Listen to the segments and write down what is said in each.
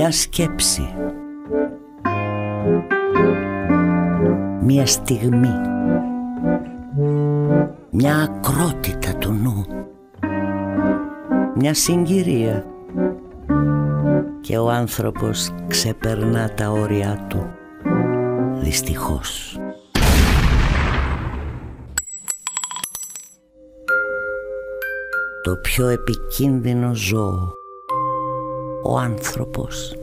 Μια σκέψη. Μια στιγμή. Μια ακρότητα του νου. Μια συγκυρία. Και ο άνθρωπος ξεπερνά τα όρια του. Δυστυχώς. Το πιο επικίνδυνο ζώο Ο άνθρωπος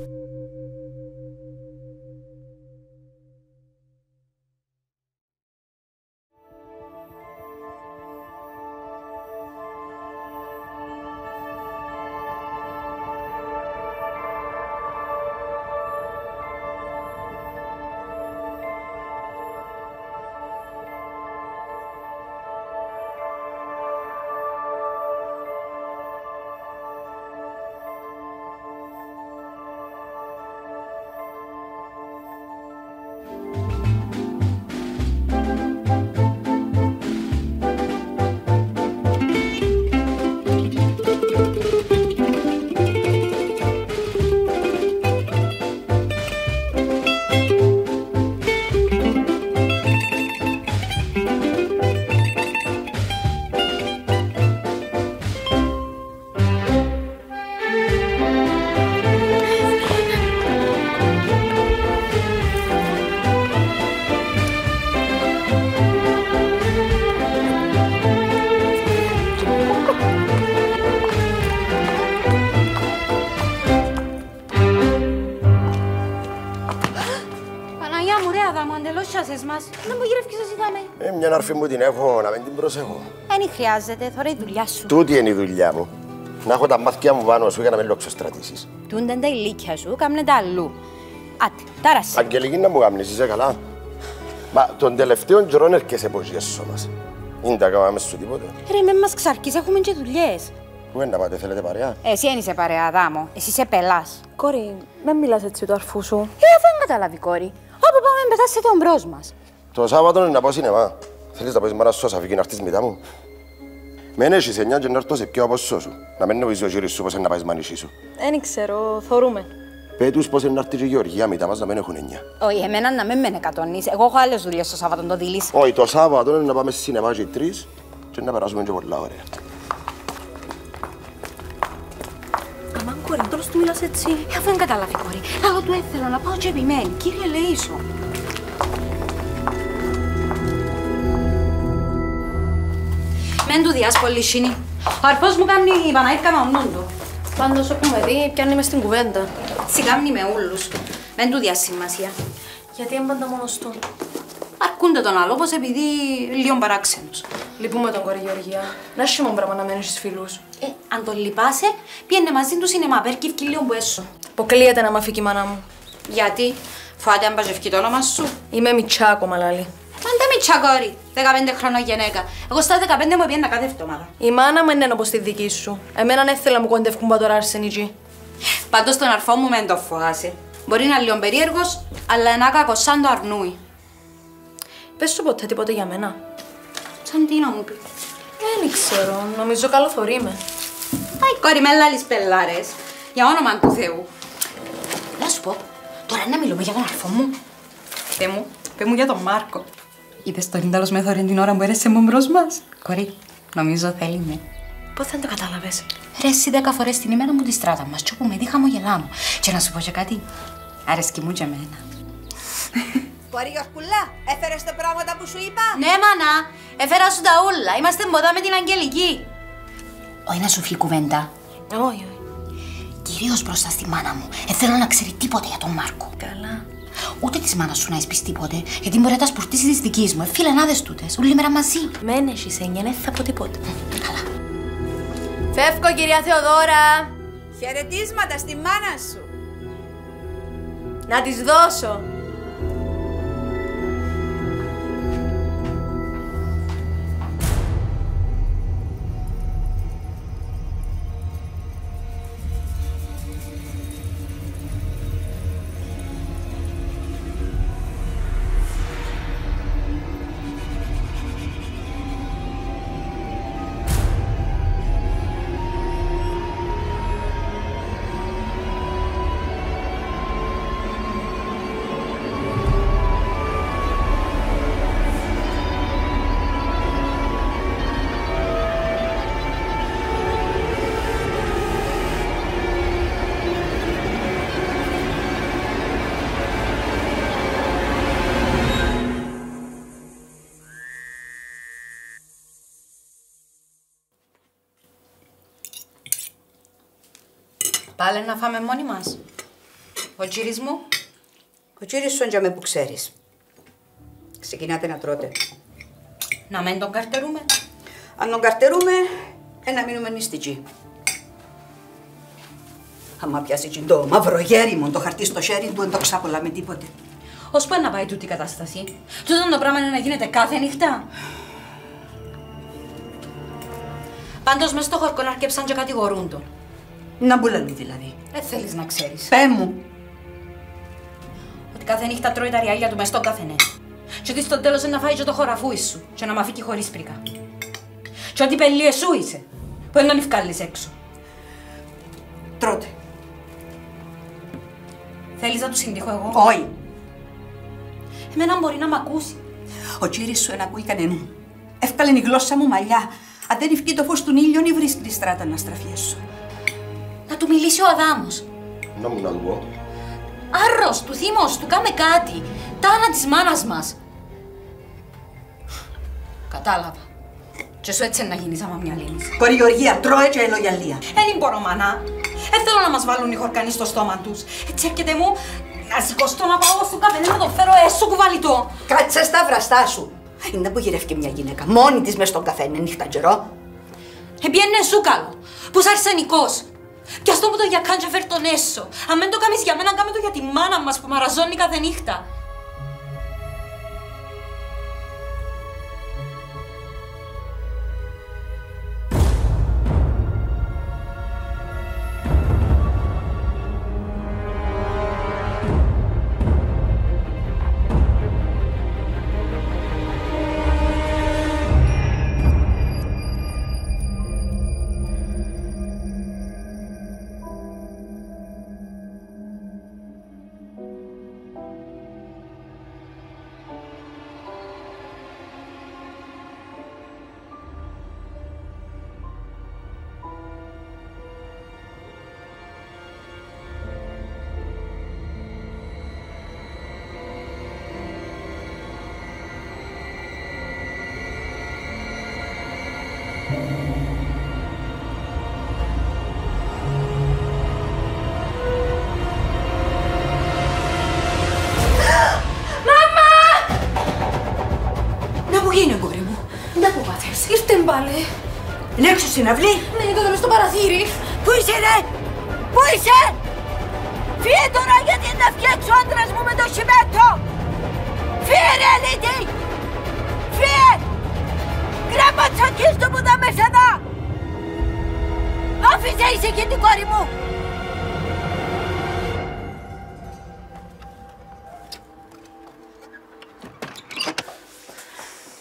Ε, μια αρφή μου την έχω να μην την προσέχω. Δεν χρειάζεται, τώρα η δουλειά σου. Τούτη είναι η δουλειά μου. Να έχω τα μάτια μου πάνω σου για να με λοξοστρατήσεις. Τούνται τα ηλίκια σου, κάμνε τα αλλού. Άτε, τάρασε. Αγγελική να μου γάμνεις, είσαι καλά. Μα τον τελευταίο καιρό έρχεσαι πως γέσω μας. Είναι τα κάναμε σου τίποτε. Ρε, με μας ξαρκείς, έχουμε και δουλειές. Πού είναι να πάτε, θέλετε παρέα; Εσύ δεν είσαι παρέα, Αδάμο. Εσύ είσαι πελάς. Κόρη, μην μιλάς έτσι του αρφού σου. Ε, αφού δεν καταλάβει, κόρη. Όπου πάμε, πετάσετε ο μπρος μας. Το Σάββατο είναι να πάω σινεμά. Θέλεις να πας μάρα σου Σαφική να έρθεις μετά μου. Μεν έχεις εννιά και να έρθω σε πιο από σου. Να μην νομίζεις ο γύρις σου πως είναι να πάεις μανισί σου. Δεν ξέρω, θωρούμε. Πέ τους πως είναι να έρθει και η Γεωργία μετά μας να μην έχουν εννιά. Όχι, εμένα να μην με εκατονείς. Εγώ έχω άλλες δουλειές το Σάββατο, το δείλεις. Όχι, το Σάββατο είναι να πάμε στη σινεμά και οι τρεις και να περάσουμε και πολλά ωραία. Αμάν, κόρη, τώρα του μιλάς έτσι. Ε, αφού δεν καταλάβει, κόρη. Εγώ του έθελα να πάω και επιμένει. Κύριε Λεΐσο. Μεν του διάς πολύ σύνη. Ο αρφός μου κάνει η Παναήρκα με ονούν του. Πάντως, όπου με δει, πιάνει μες στην κουβέντα. Σιγάμνει με ούλους. Μεν του διάς σημασία. Γιατί είναι πάντα μόνος του; Αρκούνται τον άλλο, όπως επειδή λίγο παράξενος. Λυπούμε τον κόρη Γεωργία. Να έχει μόνο πράγμα να μένεις στους φίλους. Ε, αν τον λυπάσαι, πιένε μαζί του σινεμά, πέρκει λίγο που έσω. Αποκλείεται να μ' αφήκει η μάνα μου. Γιατί, φοβάται αν παζευκεί το όνομα σου. Είμαι μητσά ακόμα, λάλη. Πάντα μητσά κόρη, 15 χρονών γυναίκα. Εγώ στα 15 μου πιένα κάθε εβδομάδα. Η μάνα μου είναι όπως τη δική σου. Εμένα δεν θέλω να μου κοντεύκουν πατωρά αρσενικοί. Πάντως τον αρφό μου μεν το φοβάσαι. Μπορεί να είναι λίγο περίεργος, αλλά ένα κακό σαν το αρνούει. Πες σου ποτέ τίποτε για μένα. Σαν τι να μου πεις. Δεν ξέρω, νομίζω καλό θωρεί είμαι. Πάει κόρη με λάλης πελάρες. Για όνομα του Θεού. Να σου πω, τώρα να μιλούμε για τον αρφό μου. Πε μου, πε μου για τον Μάρκο. Είδες τον ίνταλος με θωρήν την ώρα που έρεσε μου μπρος μας; Κορή, νομίζω θέλει με. Πώς δεν το κατάλαβες; Ρε εσύ δέκα φορές την ημέρα μου τη στράτα μας και όπου με δει χαμογελά μου. Και να σου πω και κάτι, αρέσκει μου και εμένα. Κορή Γιορκουλά, έφερες τα πράγματα που σου είπα; Ναι, μάνα, έφερα σου τα ούλα. Είμαστε μποδά με την Αγγελική. Όχι να σου φύγει κουβέντα. Όχι, όχι. Κυρίως μπροστά στη μάνα μου. Ε, θέλω να ξέρει τίποτε για τον Μάρκο. Καλά. Ούτε της μάνας σου να εισπείς τίποτε, γιατί μπορεί να τα σπουρτίσεις της δικής μου. Ε, φιλενάδες τούτες, όλη μέρα μαζί. Μεν έχεις έννοια, δεν θα πω τίποτε. Καλά. Φεύγω, κυρία Θεοδώρα. Χαιρετίσματα στη μάνα σου. Να της δώσω. Πάλε να φάμε μόνοι μας. Ο κύρις μου. Ο κύριος σου έντια με που ξέρεις. Ξεκινάτε να τρώτε. Να μην τον καρτερούμε. Αν τον καρτερούμε, ε, να μείνουμε νηστικοί. Άμα πιάσει και το μαύρο γέρι μου, το χαρτί στο χέρι του, δεν το ξάπολα με τίποτε. Ως πού να πάει τούτη η κατάσταση. Τούτο το πράγμα είναι να γίνεται κάθε νύχτα. Πάντως μες στο χορκό να αρκέψαν και κατηγορούν τον. Να μπουλαλού δηλαδή. Δεν θέλεις να ξέρεις. Πέ μου. Ότι κάθε νύχτα τρώει τα ριάλια του μες στον καφενέ. Και ότι στο τέλος είναι να φάει και το χωραφούι σου και να μ' αφήκει χωρίς πρίκα. Και ότι πελί εσού είσαι, που δεν τον ευκάλλεις έξω. Τρώτε. Θέλεις να τους συντύχω εγώ; Όχι. Εμένα μπορεί να μ' ακούσει. Ο κύρις σου δεν ακούει κανέναν. Εύκαλε η γλώσσα μου μαλλιά. Αν δεν ευκεί το φως του ήλιου, ή βρίσκει τη στράτα να στραφιέσω. Να του μιλήσει ο Αδάμος. Να μου να του πω. Άρρος, του θύμος, του κάμε κάτι. Τάνα της μάνας μας. Κατάλαβα. Και σου έτσι να γίνεις άμα μια λύνεις. Κορή Γεωργία, τρώε και ελογιαλία. Δεν μπορώ, μανά. Δεν θέλω να μας βάλουν οι χορκανοί στο στόμα τους. Έτσι έρχεται μου να σηκωστώ να πάω στο καφενέ να το φέρω έσω κουβαλιτό. Κάτσε στα βραστά σου. Είναι που γυρεύει μια γυναίκα μόνη της μες στον καφέ, νύχτα καιρό. Εμπιένε σου καλό, που είσαι αρσενικός. Κι αυτό που το για κάντζε φέρ τον έσω. Αν δεν το κάνεις για μένα, κάμε το για τη μάνα μας που μαραζώνει κάθε νύχτα. Έξω στην αυλή. Ναι, είδα μες στο παραθύρι. Πού είσαι, ρε! Πού είσαι! Φύγε τώρα γιατί να φτιάξει ο άντρας μου με το σιμέντο! Φύγε, ρε, Λίτη! Φύγε! Γράμμα τσακίς του που θα μέσα εδώ! Άφησε ήσυχη την κόρη μου!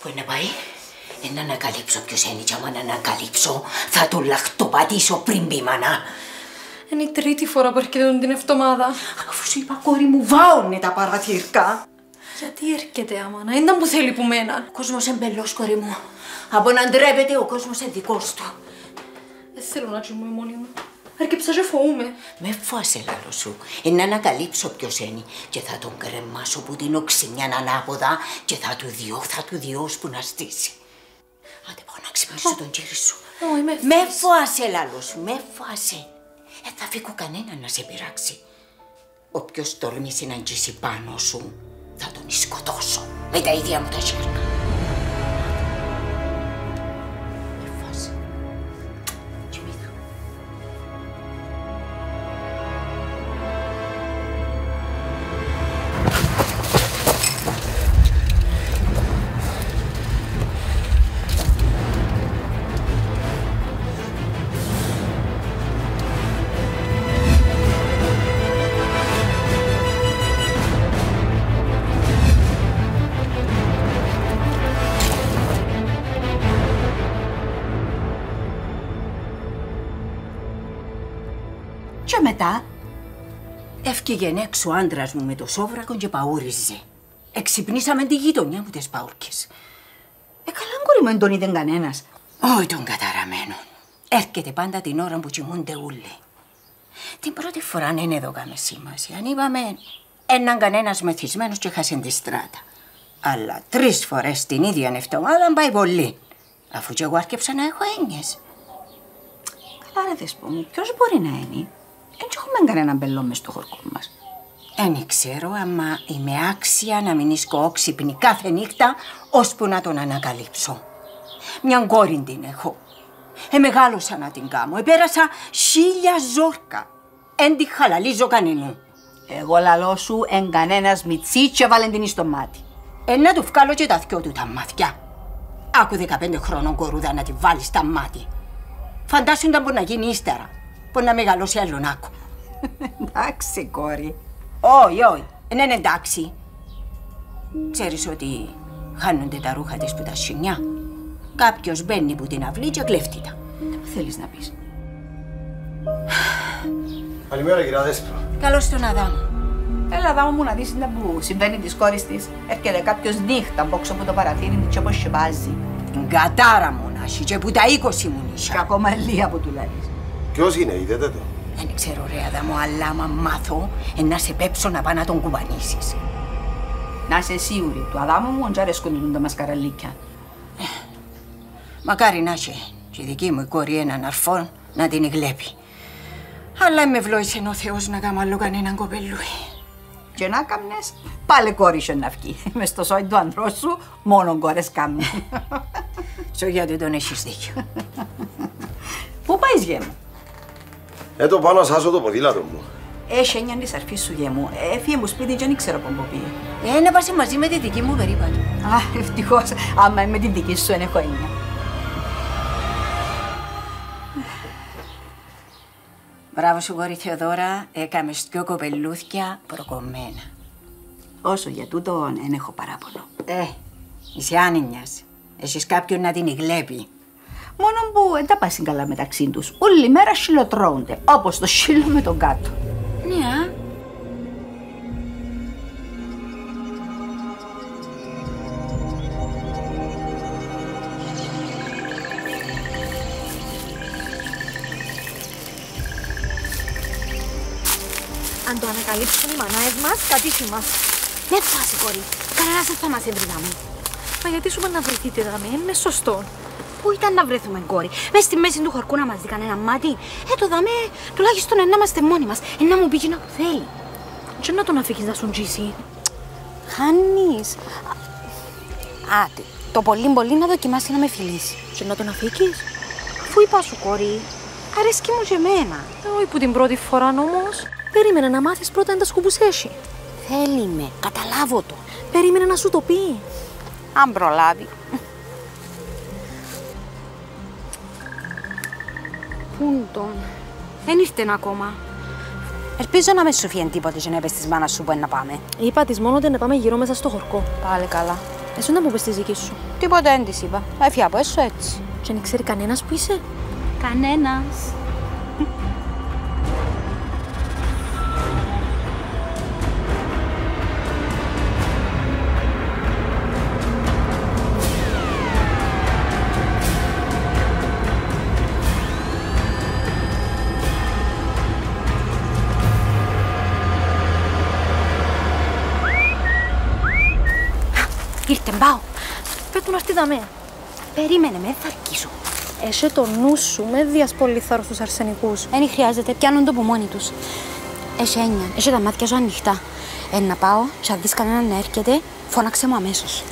Πού είναι να πάει, ε, να ανακαλύψω ποιος είναι και άμα να ανακαλύψω θα το λαχτοπατήσω πριν πει μανά. Είναι η τρίτη φορά που έρχεται την εβδομάδα. Αφού σου είπα κόρη μου βάωνε τα παραθύρκα. Γιατί έρχεται άμα να είναι που θέλει που μένα. Ο κόσμος εμπελός κόρη μου. Από να ντρέπεται ο κόσμος είναι δικός του. Δεν θέλω να τσιμούμε μόνη μου. Έρκεψα και φοούμαι. Με φάσε λάλο σου, ε, να ανακαλύψω ποιος είναι και θα τον κρεμάσω που την οξυνιά ανάποδα και θα του διώ, θα του διώ που να στήσει. Άντε πάω να ξυπνήσω τον κύριο σου. Όχι, με Με φάσε λάλο σου, με φάσε. Ε, θα φύγω κανένα να σε πειράξει. Όποιος τολμήσει να αγγίσει πάνω σου, θα τον σκοτώσω με τα ίδια μου τα χέρια. Έφυγε έξω ο άντρας μου με το σόβρακο και παούριζε. Εξυπνήσαμε τη γειτονιά μου τις παούρκες. ε, καλά κόρη μου, δεν τον είδε κανένας. Όχι τον καταραμένο. Έρχεται πάντα την ώρα που κοιμούνται όλοι. Την πρώτη φορά δεν έδωκαμε σημασία. Είπαμε έναν κανένας μεθυσμένος και χάσε τη στράτα. Αλλά τρεις φορές την ίδια εβδομάδα πάει πολύ. Αφού και εγώ άρκεψα να έχω έννοιες. Καλά ρε δεσπό μου, ποιος μπορεί να είναι; Εν έχουμε κανέναν μπελό μες στο χορκό μας. Δεν ξέρω άμα είμαι άξια να μην είσαι όξυπνη κάθε νύχτα ώσπου να τον ανακαλύψω. Μια κόρη την έχω. Εμεγάλωσα να την κάμω. Επέρασα χίλια ζόρκα. Εν τη χαλαλίζω κανενού. Εγώ λαλό σου εν κανένας μιτσί και βάλεν την στο μάτι. Ε, να του βγάλω και τα δυο του τα μάτια. Άκου 15 χρόνων κορούδα να τη βάλεις στα μάτια. Φαντάσου να μπορεί να γίνει ύστερα. Μπορεί να μεγαλώσει άλλον άκου. Εντάξει, κόρη. Όχι, όχι. Δεν είναι εντάξει. Ξέρεις ότι χάνονται τα ρούχα της που τα σινιά. Κάποιος μπαίνει που την αυλή και κλέφτει τα. Τι θέλεις να πεις; Καλημέρα κυρία Δέσπρα. Καλώς τον Αδάμ. Έλα δάμε μου να δεις τι που συμβαίνει της κόρης της. Έρχεται κάποιος νύχτα μπόξω από το παραθύρι της και όπως σιωπάζει. Την κατάρα μου να έχει και που τα 20 μου Και νύχια. ακόμα ελία που του λες. Ποιος είναι, είδατε το. Δεν ξέρω ρε Αδάμ, αλλά άμα μάθω, ε, να σε πέψω να πάω να τον κουβανίσεις. Να είσαι σίγουρη, του Αδάμου μου οντζ αρέσκονται τα μασκαραλίκια. Μακάρι να έχει και η δική μου η κόρη έναν αρφό να την γλέπει. Αλλά με ευλόγησε ο Θεός να κάνω άλλο κανέναν κοπελούι. Και να κάμνες, πάλι κόρη σου να βγει. Μες στο σόι του ανδρός σου, μόνο κόρες κάμνουν. Στο γιατί τον έχεις δίκιο. Πού πάεις γε μου; Ε, το πάνω σάσω το ποδήλατο μου. Έχει έννοια της αρφής σου γε μου. Έφυγε μου σπίτι και δεν ξέρω πού πήγε. Ε, να πας μαζί με τη δική μου περίπατο. Α, ευτυχώς, άμα είμαι την δική σου, δεν έχω έννοια. Μπράβο σου κόρη Θεοδώρα, έκαμες δυο κοπελούθια προκομμένα. Όσο για τούτο, δεν έχω παράπονο. Ε, είσαι άνενιας. Έχεις κάποιον να την γλέπει. Μόνο που δεν τα πάσουν καλά μεταξύ τους. Όλη μέρα σιλοτρώονται, όπως το σύλλο με τον κάτω. Ναι, α. Αν το ανακαλύψουν οι μανάες μας, κατήσει μας. Ναι, φάση, κορί. Κανένας δεν θα μας έβριδαμε. Μα γιατί σου είπα να βρεθείτε δάμε, είναι σωστό. Πού ήταν να βρεθούμε, κόρη. Μες στη μέση του χορκού να μας δει κανένα μάτι. Ε, το δάμε, τουλάχιστον να είμαστε μόνοι μας. Ε, να μου πει και να που θέλει. Και να τον αφήκεις να σου τζίσει. Χάνεις. Α, τε- το πολύ πολύ να δοκιμάσει να με φιλήσει. Και να τον αφήκεις. Αφού είπα σου, κόρη, αρέσκει μου και εμένα. Όχι που την πρώτη φορά όμως. Περίμενε να μάθεις πρώτα αν τα σκουμπουσέσει. Θέλει με, καταλάβω το. Περίμενε να σου το πει. Αν προλάβει. Πού τον. Δεν ήρθε ακόμα. Ελπίζω να με σου φύγει τίποτε και να είπες της μάνας σου που είναι να πάμε. Είπα της μόνο ότι να πάμε γύρω μέσα στο χορκό. Πάλι καλά. Εσύ να μου πες τη δική σου. Τίποτε δεν της είπα. Έφυγε από έσω έτσι. Και δεν ξέρει κανένας που είσαι; Κανένας. Πέτου να στείδαμε. Περίμενε με, θα αρκίσω. Έσε το νου σου με διασπολιθάρω στους αρσενικούς. Δεν χρειάζεται, πιάνουν το από μόνοι τους. Έχει έννοια, έχει τα μάτια σου ανοιχτά. Ε, να πάω, και αν δεις κανέναν να έρχεται, φώναξε μου αμέσως.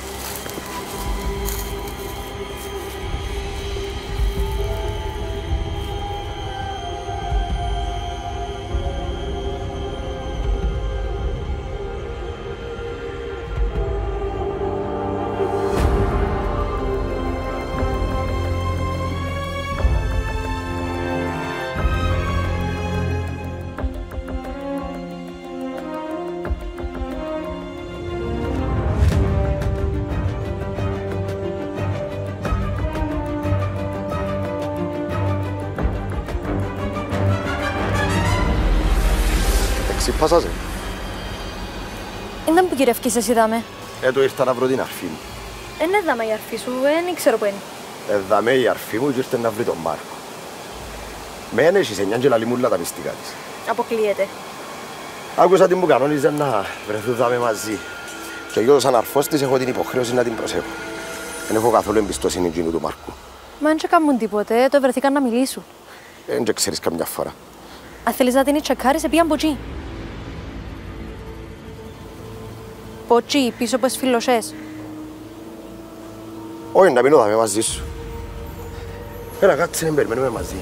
Εξυπάσαζε. Είναι που κυριευκείς εσύ δάμε. Ε, το ήρθα να βρω την αρφή μου. Δεν έδαμε η αρφή σου, δεν ξέρω που είναι. Ε, δαμέ η αρφή μου και ήρθε να βρει τον Μάρκο. Με ένεσης σε νιάν και λαλεί μου όλα τα μυστικά της. Αποκλείεται. Άκουσα την που κανόνιζε να βρεθούν δάμε μαζί. Και εγώ σαν αρφός της έχω την υποχρέωση να την προσέχω. Δεν έχω καθόλου εμπιστοσύνη εκείνου του Μάρκου. Μα δεν κάνουν τίποτε, το βρεθήκαν να μιλήσουν. Δεν και ξέρεις καμιά φορά. Αν θέλεις να την τσεκάρεις, σε πήγαν ποτσί. Ποτσί, πίσω από τις φιλοσές. Όχι, να μείνω δάμε μαζί σου. Έλα, κάτσε να περιμένουμε μαζί.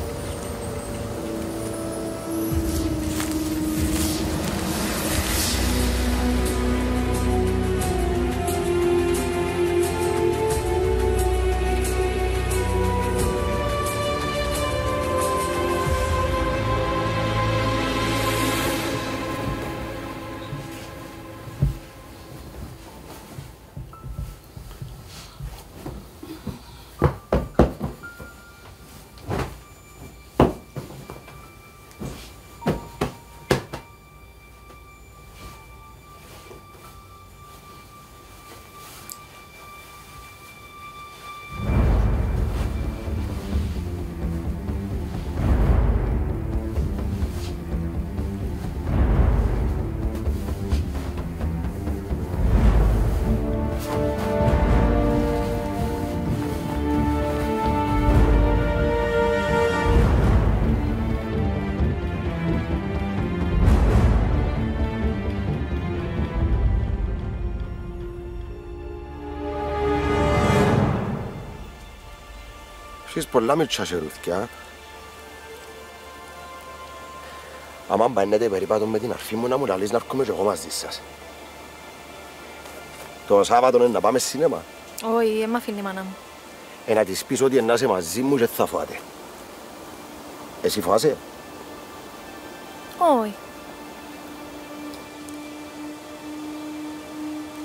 Έχεις πολλά μίτσια σερούθκια. Άμα μπαίνετε περίπατο με την αρφή μου να μου λαλείς να έρχομαι και εγώ μαζί σας. Το Σάββατο είναι να πάμε σινέμα. Όχι, δεν μ' αφήνει η μάνα μου. Ε, να της πεις ότι να είσαι μαζί μου και θα φάτε. Εσύ φάσε. Όχι.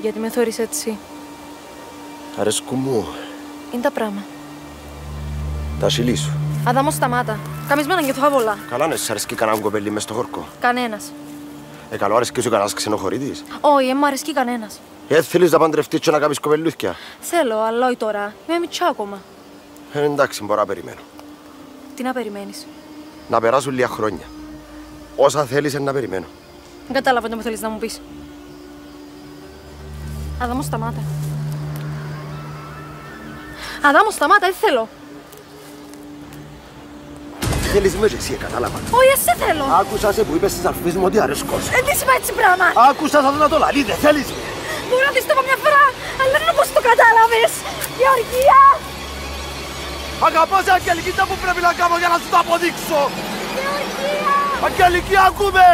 Γιατί με θεωρείς έτσι. Αρέσκουν μου Είναι τα πράγματα. Τα σιλί σου. Αδάμος σταμάτα. Καμισμένα νιώθω άβολα. Καλά να σε αρέσκει κανέναν κοπέλι μες στο χορκό. Κανένας. Ε, καλό αρέσκει σου κανένας ξενοχωρήτης. Όχι, δεν μου αρέσκει κανένας. Ε, θέλεις να παντρευτείς και να κάνεις κοπελούθκια; Θέλω, αλλά όχι τώρα. Είμαι μητσά ακόμα. Ε, εντάξει, μπορώ να περιμένω. Τι να περιμένεις; Να περάσουν λίγα χρόνια. Όσα θέλεις είναι να περιμένω. Δεν κατάλαβα τι μου θέλεις να μου πεις. Αδάμος σταμάτα. Αδάμος σταμάτα, δεν θέλω. Θέλεις με και εσύ, ε, κατάλαβα. Όχι, εσύ θέλω. Άκουσα σε που είπες στις αρφές μου ότι αρέσκως σου. Δεν της είπα έτσι πράγμα; Άκουσα θα το να το λαλείς, δεν θέλεις με. Μπορώ να της το πω μια φορά, αλλά δεν είναι όπως το κατάλαβες. Γεωργία! Αγαπώ σε Αγγελική, τα που πρέπει να κάνω για να σου το αποδείξω. Γεωργία! Αγγελική, ακούμε.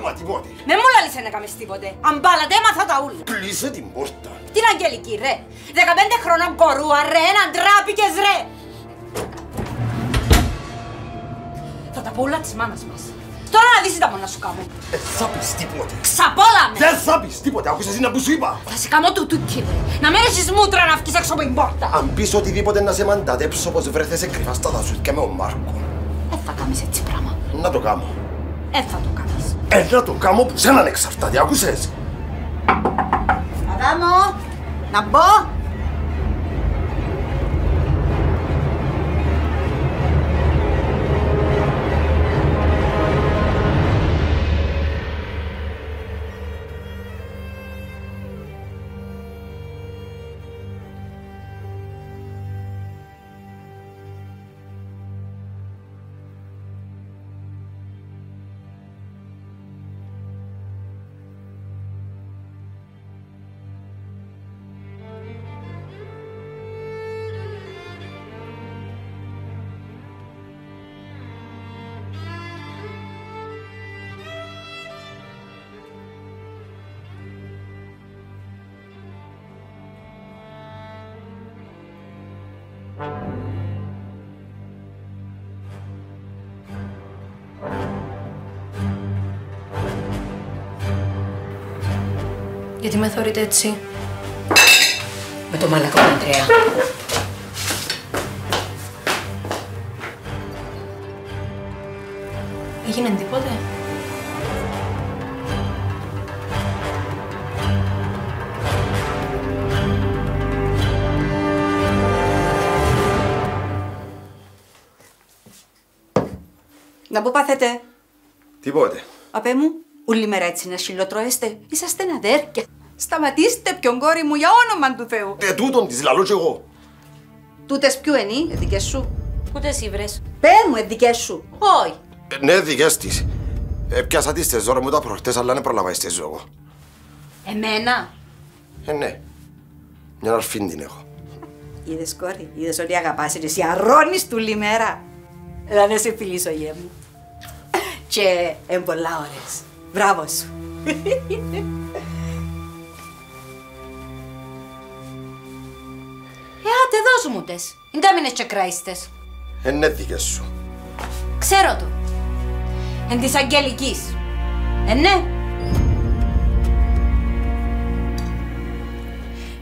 Σήμερα. Δεν έκανα τίποτε. Με μου λάλησε να κάνεις τίποτε. Αν μπάλατε έμαθα τα ούλα. Κλείσε την πόρτα. Την Αγγελική ρε. 15 χρόνων κορούα ρε, έναν τράπηκες ρε. Θα τα πω όλα της μάνας μας. Τώρα να δεις τι τα μόνο να σου κάνω. Ε, θα πεις τίποτε. Ξαπόλαμε. Δεν θα πεις τίποτε, άκουσες είναι που σου είπα. Θα σε κάνω του τούτη ρε. Να μην έχεις μούτρα να βγεις έξω από την πόρτα. Αν πεις οτιδήποτε να σε μαντατέψω πως βρέθεσαι κρυφά στα δασούθηκια με ο Μάρκο. Δεν θα κάνεις έτσι πράγμα. Να το κάνω. Δεν θα το κάνεις. Ε, να το κάνω που σέναν εξαρτάται, άκουσες; Αδάμο, να μπω. Με θεωρείτε έτσι; Με το μαλακό του Αντρέα. Έγινε τίποτε. Να πού πάθετε. Τίποτε. Απέ μου, όλη μέρα έτσι να συλλοτρώεστε. Είσαστε αδέρφια. Σταματήστε ποιον κόρη μου για όνομα του Θεού. Ε, τούτον της λαλώ κι εγώ. Τούτες ποιου είναι, δικές σου; Πού τε ήβρες. Πέ μου, ε, δικές σου. Όχι. Ε, ναι, δικές της. Ε, πιάσα τις στις δώρα μου τα προχτές, αλλά δεν προλαβάει στη ζωή. Εμένα; Ε, ναι. Μια αρφήν την έχω. Είδες κόρη, είδες ότι αγαπάς και εσύ αρρώνεις του λιμέρα. Να να σε φιλήσω γε μου. Και εν πολλά ώρες. Μπράβο σου. άτε δώσ' μου τες. Μην κάμινες και κράιστες. Ε, ναι, δικές σου. Ξέρω το. Εν της Αγγελικής. Ε, ναι.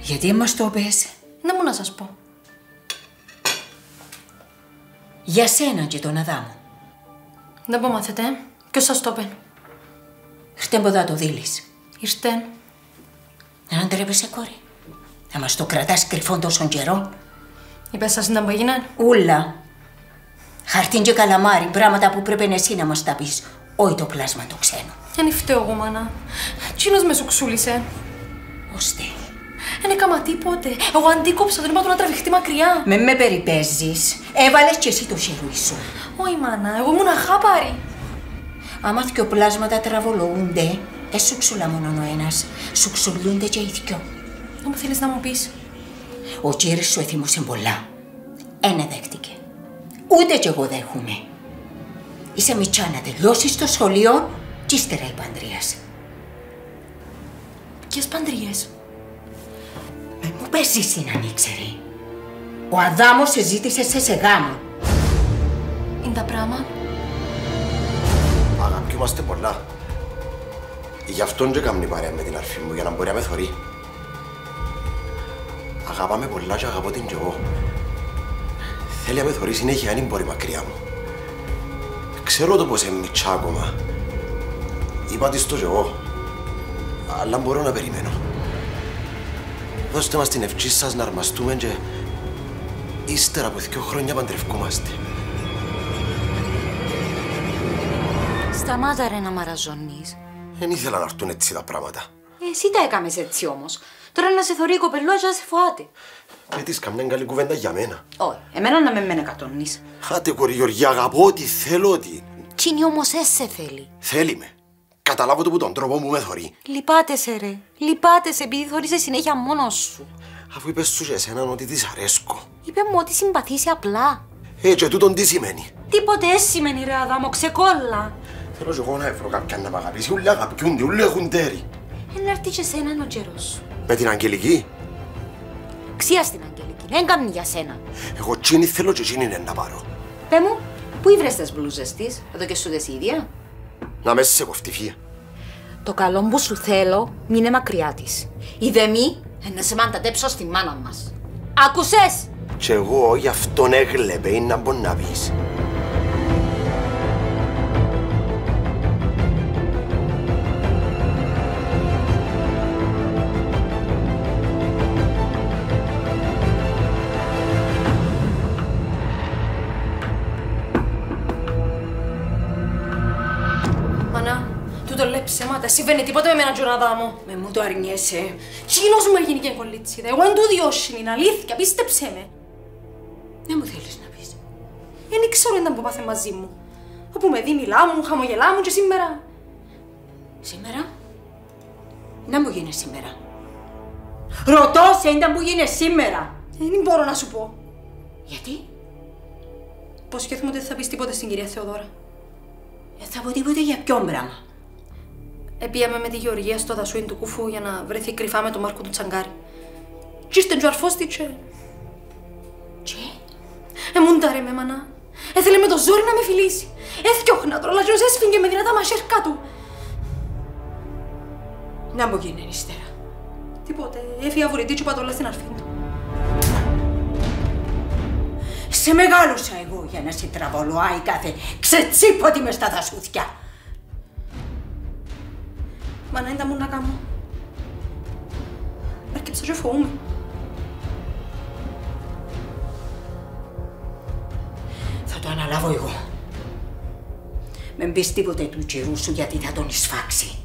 Γιατί μας το πες; Δεν μου να σας πω. Για σένα και τον Αδάμο. Δεν πω μάθετε. Ποιος σας το είπε; Ήρθε ποδά το δίλης. Ήρθε. Να αντρέπεσαι κόρη. Να μας το κρατάς κρυφόν τόσο καιρό. Είπες σας ήταν που έγιναν; Ούλα. Χαρτίν και καλαμάρι, πράγματα που πρέπει εσύ να μας τα πεις. Όχι το πλάσμα το ξένο. Δεν φταίω εγώ, μάνα. Τσίνος με σου ξούλησε. Ωστε. Δεν έκαμα τίποτε. Εγώ αντίκοψα τον είπα του να τραβηχτεί μακριά. Με με περιπέζεις. Έβαλες κι εσύ το χερούι σου. Όχι, μάνα. Εγώ ήμουν αχάπαρη. Άμα δυο πλάσματα τραβολογούνται, δεν σου ξουλά μόνο ο ένας. Σου ξουλούνται και οι δυο. Δεν μου θέλεις να μου πεις; Ο κύριος σου έθιμωσε πολλά. Ένα δέχτηκε. Ούτε κι εγώ δέχομαι. Είσαι μητσά να τελειώσεις το σχολείο και ύστερα η παντρίας. Ποιες παντρίες; Με μου πες εσύ να ήξερε. Ο Αδάμος σε ζήτησε σε σε γάμο. Είναι τα πράγμα. Αγαπιούμαστε πολλά. Γι' αυτόν και κάμνει παρέα με την αρφή μου, για να μπορεί να με θωρεί. Αγαπάμε πολλά και αγαπώ την κι εγώ. Θέλει να με θωρεί συνέχεια, αν μπορεί μακριά μου. Ξέρω το πως είναι μητσά ακόμα. Είπα της το κι εγώ. Αλλά μπορώ να περιμένω. Δώστε μας την ευχή σας να αρμαστούμε και ύστερα από δύο χρόνια παντρευκούμαστε. Σταμάτα ρε να μαραζωνείς. Δεν ήθελα να έρθουν έτσι τα πράγματα. Εσύ τα έκαμες έτσι όμως. Τώρα να σε θωρεί η κοπελό και να σε φοάται. Με της καμιά καλή κουβέντα για μένα. Όχι, εμένα να με μένε κατονείς. Χάτε κορί Γεωργία, αγαπώ ότι θέλω ότι. Τσίνη όμως έσαι θέλει. Θέλει με. Καταλάβω το που τον τρόπο μου με θωρεί. Λυπάται σε ρε. Λυπάται σε επειδή θωρείσαι συνέχεια μόνος σου. Αφού είπες σου και εσέναν ότι της αρέσκω. Είπε μου ότι συμπαθήσει απλά. Ε, και τούτον τι σημαίνει; Τίποτε έσαι σημαίνει ρε Αδάμο, ξεκόλλα. Θέλω και εγώ να βρω κάποιαν να μ' αγαπήσει. Ούλοι αγαπιούνται, ούλοι έχουν τέρι. Ένα έρθει και σένα ο καιρός σου. Με την Αγγελική. Ξία στην Αγγελική, δεν κάνει για σένα. Εγώ τσίνη θέλω και τσίνη είναι να πάρω. Πε μου, πού ήβρες τις μπλούζες της, εδώ και σου δες ίδια; Να μέσα σε κοφτιφία. Το καλό που σου θέλω, μην είναι μακριά της. Η δεμή, να σε μαντατέψω στη μάνα μας. Άκουσες! Και εγώ γι' αυτόν έγλεπε είναι να μπορεί να πεις. Λέει ψέματα. Συμβαίνει τίποτα με εμένα Τζονάδα μου. Με μου το αρνιέσαι. Τσίνος μου έγινε και κολλήτσιδα. Εγώ εν του διώσιν, είναι αλήθεια. Πίστεψε με. Δεν μου θέλεις να πεις. Δεν ξέρω ήταν που πάθε μαζί μου. Όπου με δει, μιλά μου, χαμογελά μου και σήμερα. Σήμερα; Να μου γίνεις σήμερα. Ρωτώ σε ήταν που γίνεις σήμερα. Δεν μπορώ να σου πω. Γιατί; Πως σκέφτομαι ότι δεν θα πεις τίποτα στην κυρία Θεοδώρα. δεν θα πω τίποτε για ποιον πράγμα. Επίαμε με τη Γεωργία στο δασούιν του κουφού για να βρεθεί κρυφά με τον Μάρκο του Τσαγκάρη. Τι είστε τζουαρφώστη τσε. Και Εμούνταρε με μανά. Έθελε με το ζόρι να με φιλήσει. Έθιωχνα τώρα, αλλά έσφυγε με δυνατά μαχαίρκα του. να μου γίνει ύστερα. Τίποτε. Έφυγε αβουρητή και πατώλας στην αρφή του. Σε μεγάλωσα εγώ για να σε τραβολουάει κάθε ξετσίποτη μες στα δασούθια. Μα να είναι τα μου να κάνω. Έρκεψα και φοβούμαι. Θα το αναλάβω εγώ. Μην πεις τίποτε του καιρού σου γιατί θα τον εισφάξει.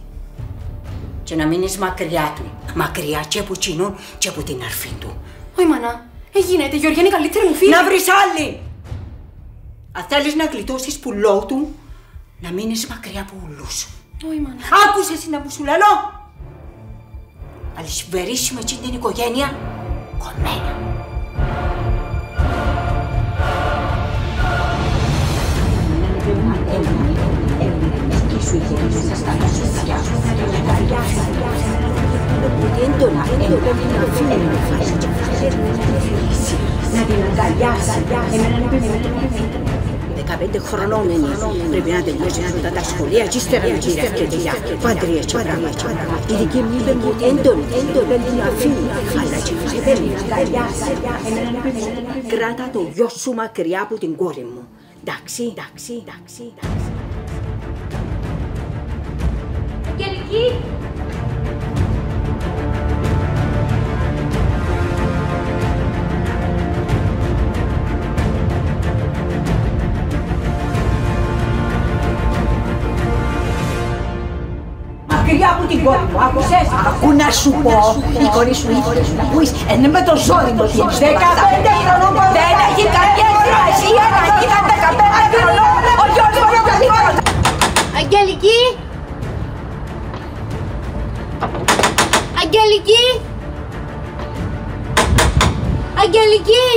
Και να μείνεις μακριά του. Μακριά και από κοινούν και από την αρφή του. Όχι μανά. Ε, γίνεται. Γεωργία είναι η καλύτερη μου φίλη. Να βρεις άλλη! Αν θέλεις να γλιτώσεις πουλό του, να μείνεις μακριά από ουλούς. Όχι μανά. Άκουσες να που σου λέω! Αλυσβερίσουμε έτσι την οικογένεια κομμένα. Να την αγκαλιάσει. Δεκαπέντε χρονών είναι. Πρέπει να τελειώσει αυτά τα σχολεία και ύστερα να γίνει αρκετιά. Πάντρια και πράγματα. Η δική μου είπε μου έντονη, έντονη την αφήνει. Αλλά και μου πρέπει να αγκαλιάσει. Κράτα το γιο σου μακριά από την κόρη μου. Εντάξει, εντάξει, εντάξει, εντάξει. Αγγελική! Μακριά από την κόρη μου, άκουσες. Ακού να σου πω, η κόρη σου ήθελε να πεις, είναι με το ζόρι μου ότι έχεις δεκαπέντε χρονών. Δεν έχει καμία σημασία να γίνα δεκαπέντε χρονών. Ο γιος μου είναι οποιοδήποτε. Αγγελική! Αγγελική! Αγγελική!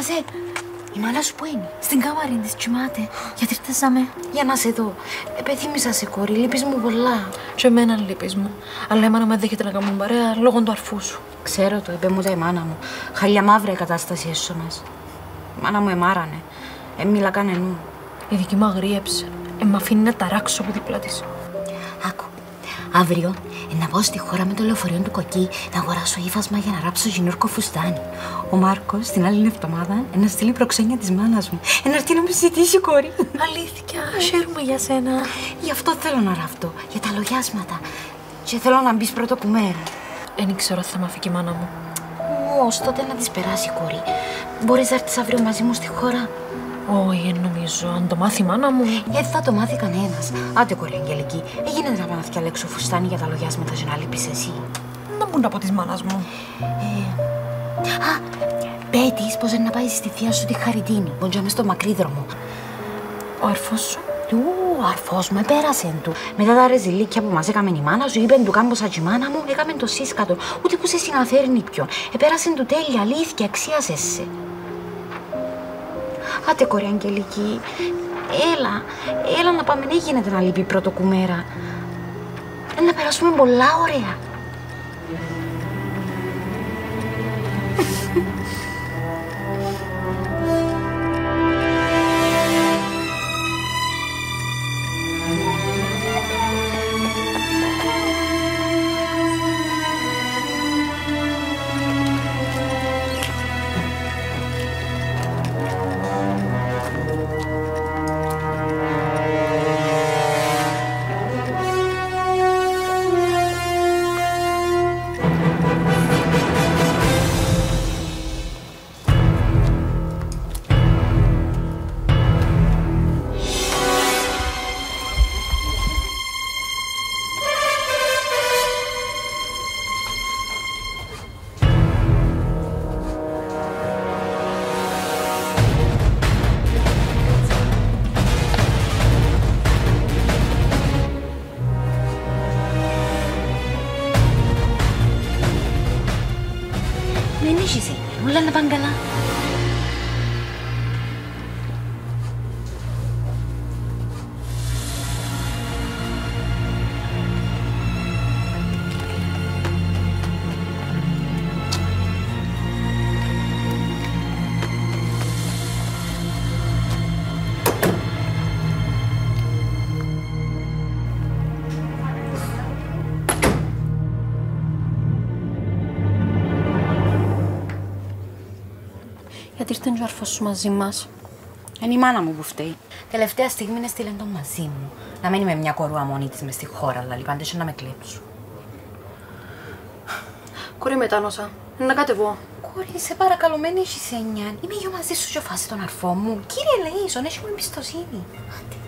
Ξυπνήσασαι. Η μάνα σου που είναι. Στην κάμαρη της κοιμάται. Γιατί ήρθασαμε. Για να σε δω. Επεθύμησα σε κόρη, λείπεις μου πολλά. Και εμένα λείπεις μου. Αλλά η μάνα με δέχεται να κάνουμε παρέα λόγω του αρφού σου. Ξέρω το, είπε μου τα η μάνα μου. Χαλιά μαύρα η κατάσταση έσωνας. Η μάνα μου εμάρανε. Ε, μίλα κανενού. Η δική μου αγρίεψε. Ε, μ' αφήνει να ταράξω από δίπλα της. Άκου. Αύριο ε, να πάω στη χώρα με το λεωφορείο του κοκκί να αγοράσω ύφασμα για να ράψω γινόρκο φουστάνι. Ο Μάρκος την άλλη εβδομάδα ε, να στείλει προξένια της μάνας μου. Ε, να έρθει να με ζητήσει κόρη. Αλήθεια, χαίρομαι για σένα. Γι' αυτό θέλω να ράφτω. Για τα λογιάσματα. Και θέλω να μπεις πρώτο κουμέρα. Δεν ξέρω αν θα με αφήκει η μάνα μου. Ω, τότε να τη περάσει, κόρη. Μπορείς να έρθεις αύριο μαζί μου στη χώρα. Όχι, εν νομίζω. Αν το μάθει η μάνα μου. Γιατί θα το μάθει κανένας. Άντε, κόρη Αγγελική, έγινε να πάω να φτιαλέξω φουστάνι για τα λογιάσματα για να λείπει εσύ. Να μου τα από τη μάνας μου. Α, πέτεις πως να πάει στη θεία σου τη Χαριτίνη. Μποντζάμε στο μακρύδρομο. Ο αρφός σου. Του, ο αρφός μου πέρασε του. Μετά τα ρεζιλίκια που μας έκαμε η μάνα σου, είπε του κάμποσα και η μάνα μου, έκαμε το σύσκατο. Ούτε που σε συναφέρνει ποιον. Επέρασε του τέλεια, αλήθεια, αξίασες σε. Άτε κορή Αγγελική, Έλα, έλα να πάμε, δεν γίνεται να λείπει πρώτο κουμέρα. Ε, να περάσουμε πολλά ωραία. Γιατί ήρθε ο αρφός σου μαζί μας. Είναι η μάνα μου που φταίει. Τελευταία στιγμή είναι στείλεν τον μαζί μου. Να μένει με μια κορούα μόνη της μες στη χώρα, αλλά λοιπόν να με κλέψουν. Κορή μετάνοσα. Να κατεβώ. Κόρη, σε παρακαλώ, μένει έχεις έννοια. Είμαι γιο μαζί σου και φάση τον αρφό μου. Κύριε Λέισον, έχεις μου εμπιστοσύνη. Άντε.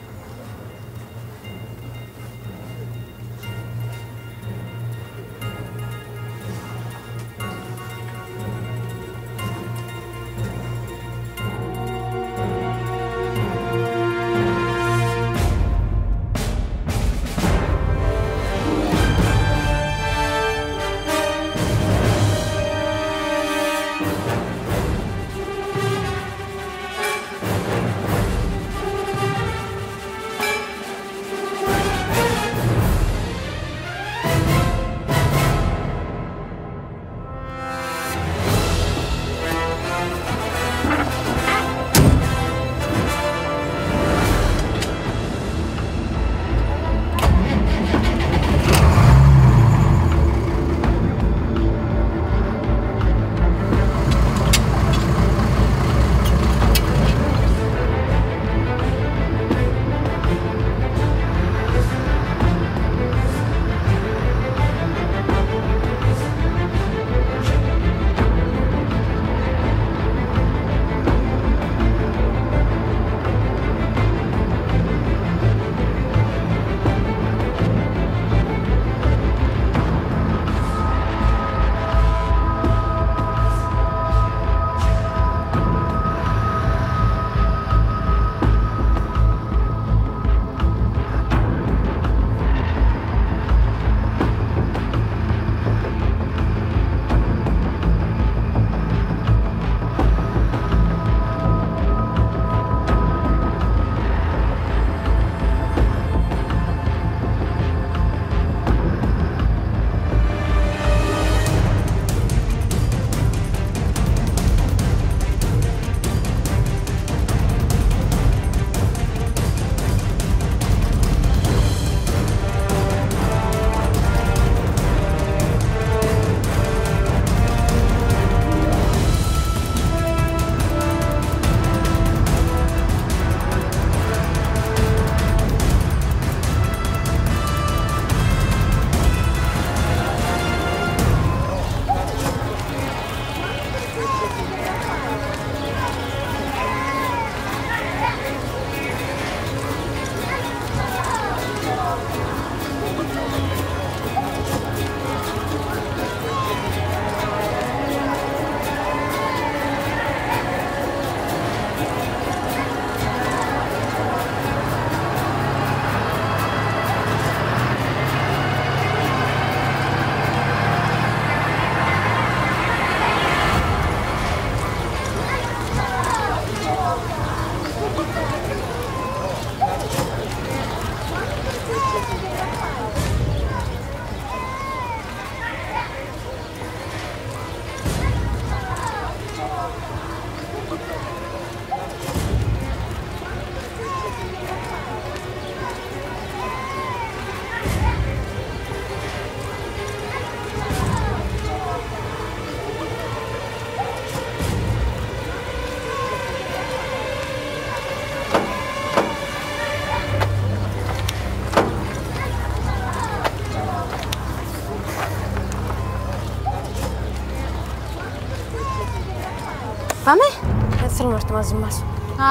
Μαζί μας.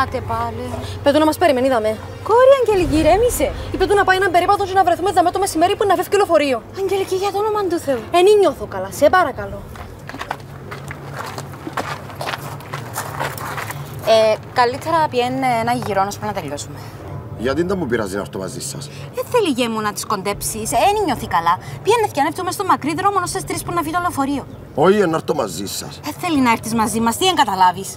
Άτε πάλι. Πέτω να μας περιμένει, δαμέ. Κόρη, Αγγελική, ρέμισε. Είπε του να πάει έναν περίπατο και να βρεθούμε δαμέ το μεσημέρι που να φεύγει λεωφορείο. Αγγελική, για το όνομα του Θεού. Εν νιώθω καλά, σε παρακαλώ. Ε, καλύτερα πιένε ένα γυρό να να τελειώσουμε. Γιατί δεν μου πειράζει να έρθω μαζί σας; Δεν θέλει γε μου να τη κοντέψεις. Ε, νιώθει καλά. Πιένε φτιανεύτουμε στο μακρύ δρόμο στι τρεις που να φύγει το λεωφορείο. Όχι, να έρθω μαζί σας. Δεν θέλει να έρθεις μαζί μας, τι αν καταλάβεις.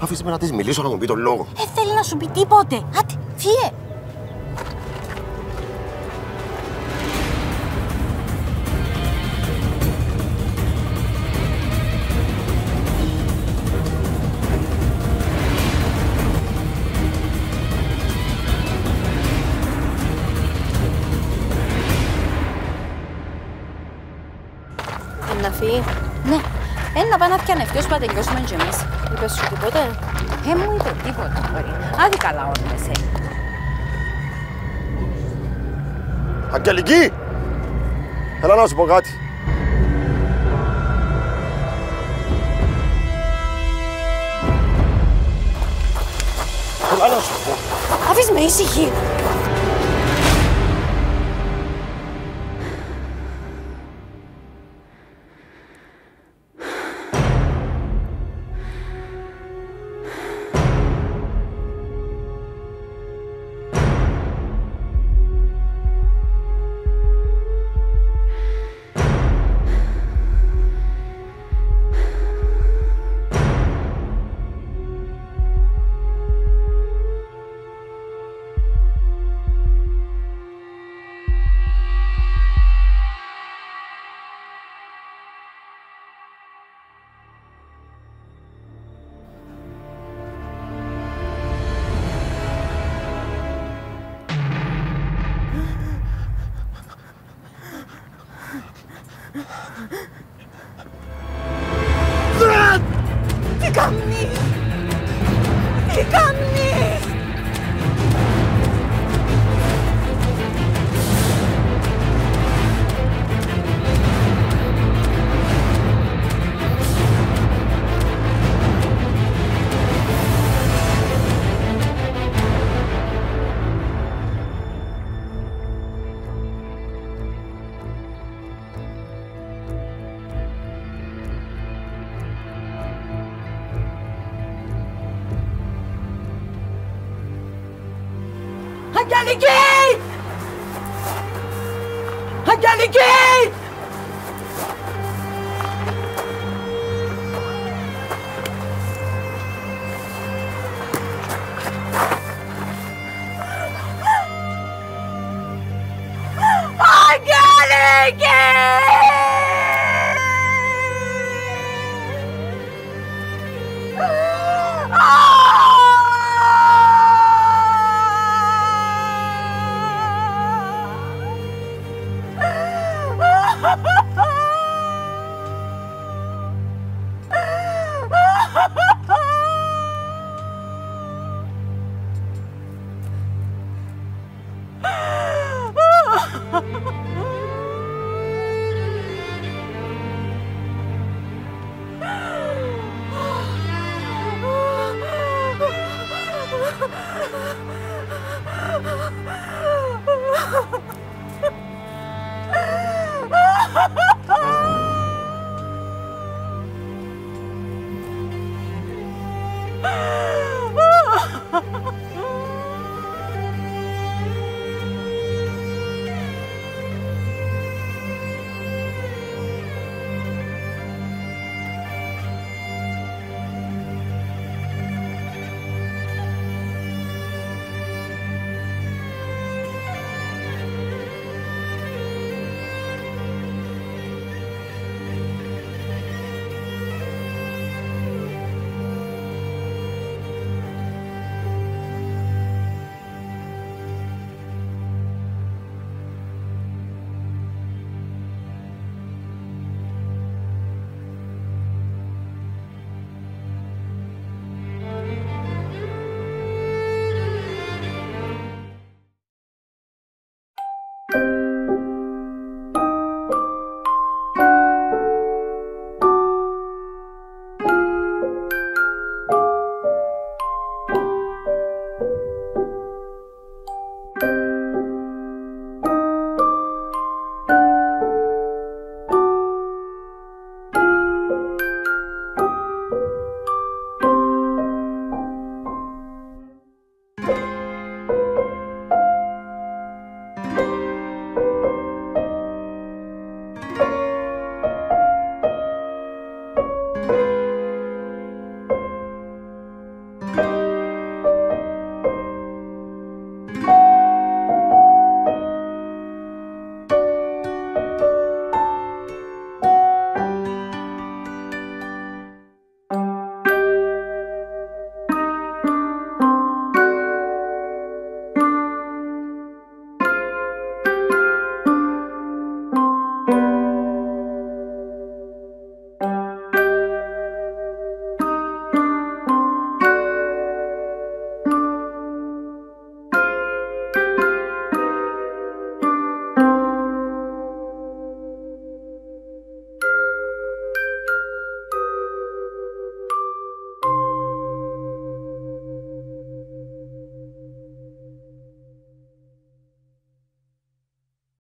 Αφήστε με να της μιλήσω να μου πει τον λόγο. Δεν θέλει να σου πει τίποτε. Άτε, φύγε. Ένα πάει να φτιανευτεί ώσπου να τελειώσουμε και εμείς. Είπες σου τίποτε; Ε, μου είπε τίποτα, κόρη. Άντε καλά όρμεσαι. Αγγελική! Έλα να σου πω κάτι. Έλα να σου πω. Αφήσει με ήσυχη. Αγγελική! Αγγελική! Αγγελική!